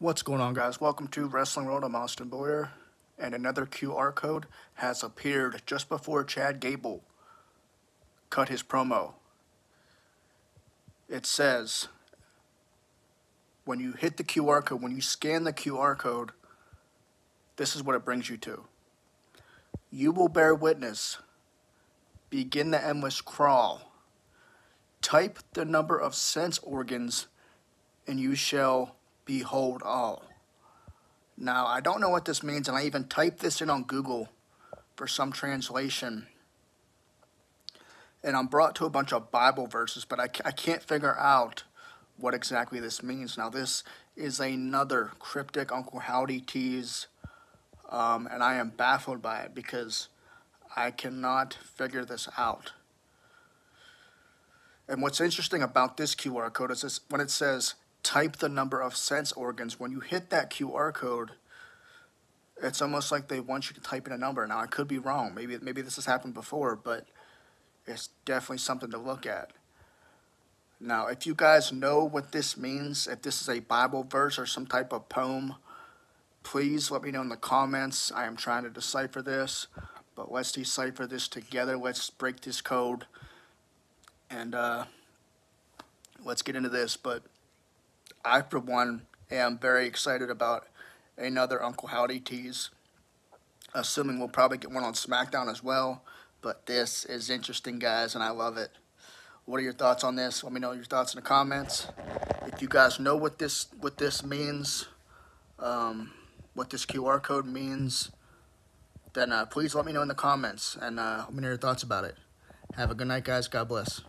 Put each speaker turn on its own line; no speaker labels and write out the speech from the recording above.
What's going on, guys? Welcome to Wrestling World. I'm Austin Boyer, and another QR code has appeared just before Chad Gable cut his promo. It says, when you hit the QR code, when you scan the QR code, this is what it brings you to. You will bear witness. Begin the endless crawl. Type the number of sense organs, and you shall behold all. Now, I don't know what this means, and I even typed this in on Google for some translation. And I'm brought to a bunch of Bible verses, but I, I can't figure out what exactly this means. Now, this is another cryptic Uncle Howdy tease, um, and I am baffled by it because I cannot figure this out. And what's interesting about this QR code is this, when it says type the number of sense organs. When you hit that QR code, it's almost like they want you to type in a number. Now, I could be wrong. Maybe maybe this has happened before, but it's definitely something to look at. Now, if you guys know what this means, if this is a Bible verse or some type of poem, please let me know in the comments. I am trying to decipher this, but let's decipher this together. Let's break this code and uh, let's get into this. But I, for one, am very excited about another Uncle Howdy tease. Assuming we'll probably get one on SmackDown as well. But this is interesting, guys, and I love it. What are your thoughts on this? Let me know your thoughts in the comments. If you guys know what this what this means, um, what this QR code means, then uh, please let me know in the comments and uh, let me know your thoughts about it. Have a good night, guys. God bless.